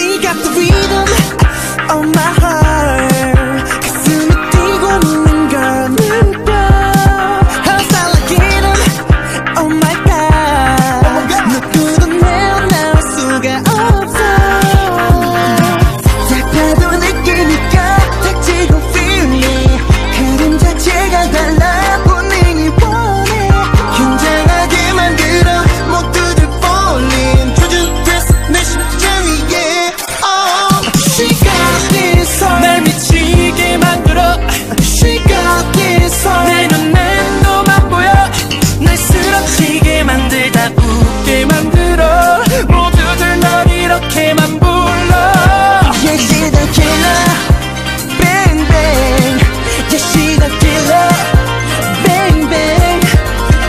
she got the rhythm on my heart. 있어 내 눈엔 너만 보여 날 쓰러지게 만들다 웃게 만들어 모두들 널 이렇게만 불러 Yeah, she the killer Bang bang Yeah, she the killer Bang bang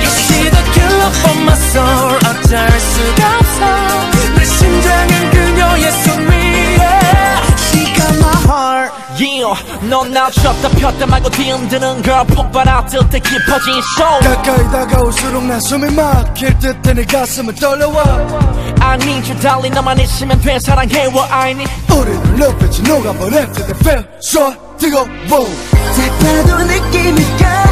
Yeah, she the killer for my soul 어쩔 수 넌나 쳤다 폈다 말고 뒤흔드는 걸 폭발했을 때 깊어진 쇼 가까이 다가올수록 난 숨이 막힐 듯해 내 가슴은 떨려와. I need you darling. 너만 있으면 돼. 사랑해워 I need. 우리는 눈빛이 녹아버릴 듯해 feel so 뜨거워. 딱 봐도 느낌이 가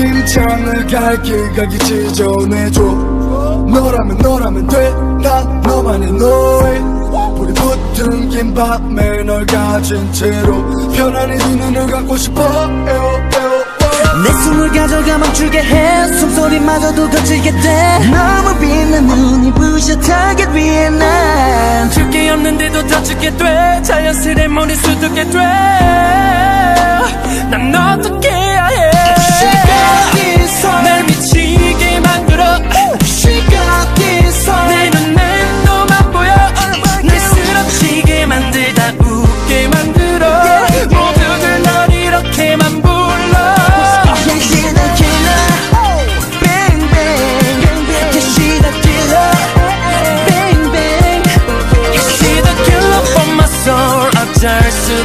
내 심장을 갈기가기 지져내줘. 너라면 너라면 돼난 너만의 너의 불이 붙은 긴 밤에 널 가진 채로 편안히 두 눈을 감고 싶어. 내 숨을 가져가 멈추게 해. 숨소리마저도 거칠게 돼. 너무 빛난 눈이 부셔 타겟 위에 난줄게 없는데도 더 주게 돼. 자연스레 머리 숙게 돼난 어떻게 promises